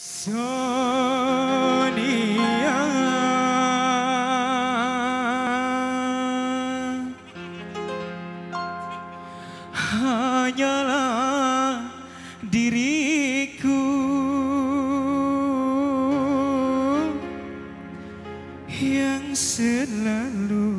Sonia. Hanyalah diriku. Yang selalu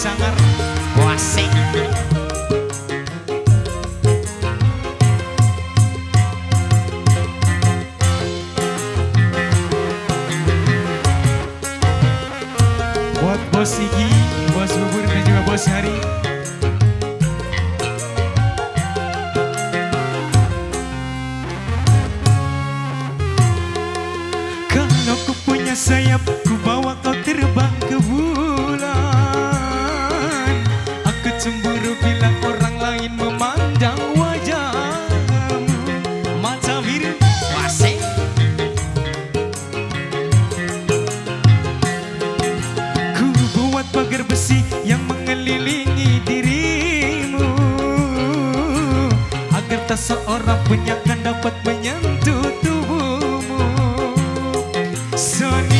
sangar wase buat bos iki cemburu bila orang lain memandang wajahmu. Mata biru masih. Ku buat pagar besi yang mengelilingi dirimu. Agar tak seorang pun yang akan dapat menyentuh tubuhmu. Sony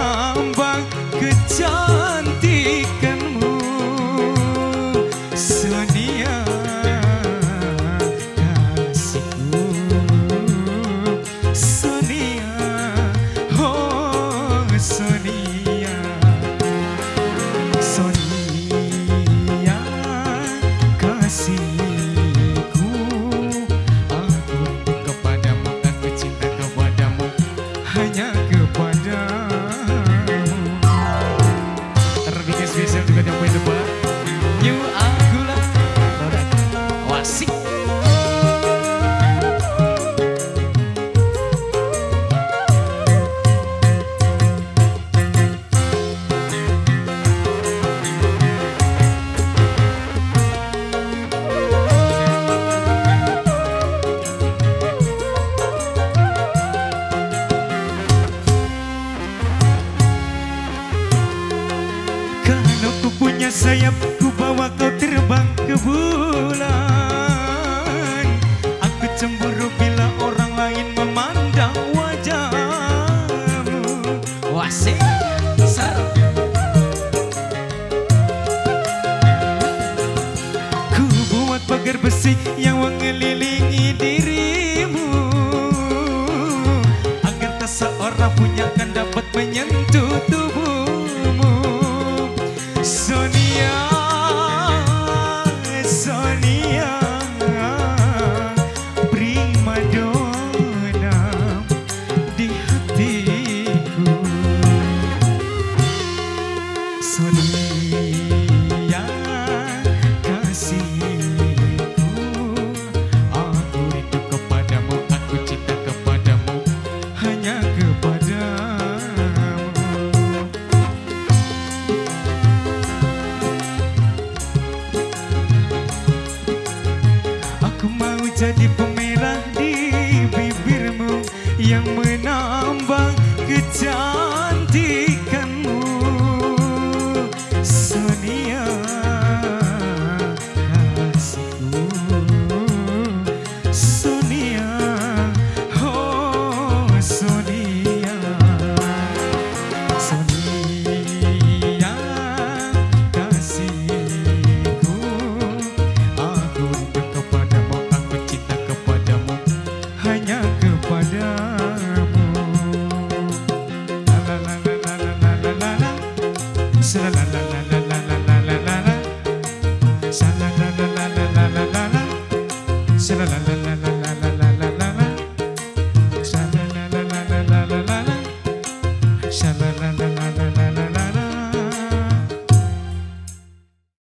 Kalau ku punya sayap Ku bawa kau terbang ke bulan. Aku cemburu bila orang lain memandang wajahmu. Wasik Ku buat pagar besi yang mengelilingi dirimu. Agar tak seorang punya kan dapat menyentuh é tipo 谢了，来来来来。